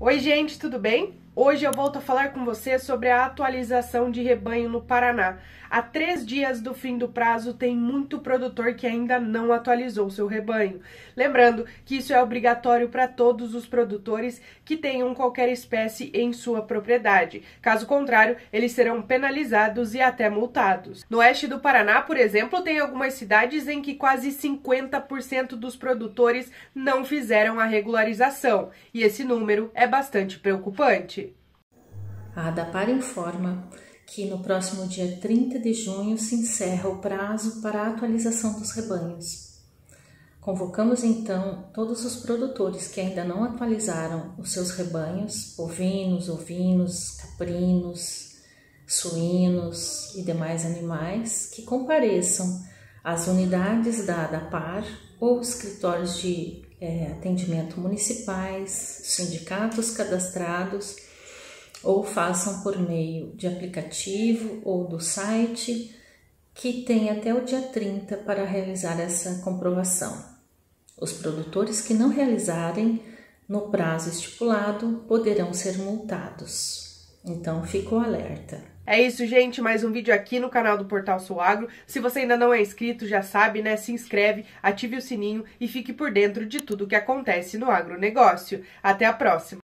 Oi, gente, tudo bem? Hoje eu volto a falar com você sobre a atualização de rebanho no Paraná. Há três dias do fim do prazo, tem muito produtor que ainda não atualizou seu rebanho. Lembrando que isso é obrigatório para todos os produtores que tenham qualquer espécie em sua propriedade. Caso contrário, eles serão penalizados e até multados. No oeste do Paraná, por exemplo, tem algumas cidades em que quase 50% dos produtores não fizeram a regularização, e esse número é bastante preocupante. A ADAPAR informa que no próximo dia 30 de junho se encerra o prazo para a atualização dos rebanhos. Convocamos então todos os produtores que ainda não atualizaram os seus rebanhos, bovinos, ovinos, caprinos, suínos e demais animais, que compareçam às unidades da ADAPAR ou escritórios de é, atendimento municipais, sindicatos cadastrados ou façam por meio de aplicativo ou do site, que tem até o dia 30 para realizar essa comprovação. Os produtores que não realizarem no prazo estipulado poderão ser multados. Então, fica o alerta. É isso, gente. Mais um vídeo aqui no canal do Portal Sul Agro. Se você ainda não é inscrito, já sabe, né? Se inscreve, ative o sininho e fique por dentro de tudo que acontece no agronegócio. Até a próxima!